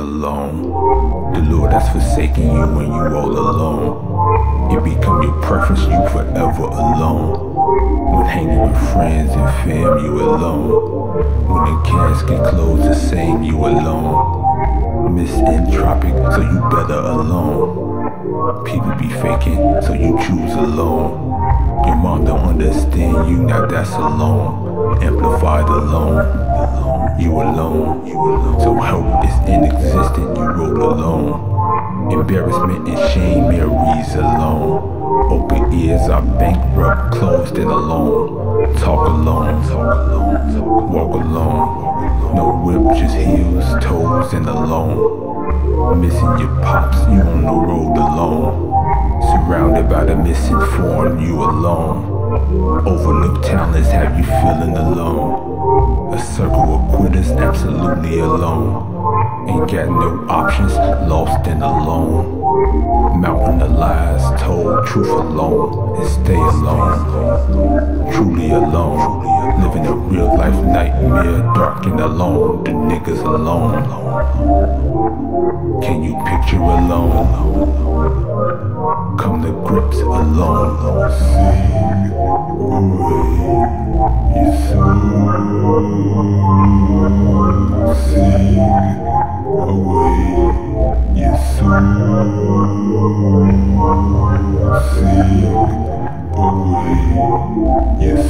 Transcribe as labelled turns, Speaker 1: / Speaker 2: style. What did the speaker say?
Speaker 1: alone. The Lord has forsaken you when you all alone. It become your preference, you forever alone. When hanging with friends and fam, you alone. When the casket closed the same, you alone. Misanthropic, so you better alone. People be faking, so you choose alone. Your mom don't understand you, now that's alone. Amplified alone. You alone. So hope is inexistent, you wrote alone. Embarrassment and shame, Mary's alone. Open ears are bankrupt, closed and alone. Talk alone, walk alone. No whip, just heels, toes, and alone. Missing your pops, you on the road alone. Surrounded by the misinformed, you alone. Overlooked talents have you feeling alone. A circle of quitters, absolutely alone. Ain't got no options, lost and alone. Mountain of lies, told truth alone, and stay alone. Truly alone, living a real life nightmare, dark and alone. The niggas alone. Can you picture alone? Come to grips alone. Sing away your soul. Sing away your soul. Sing away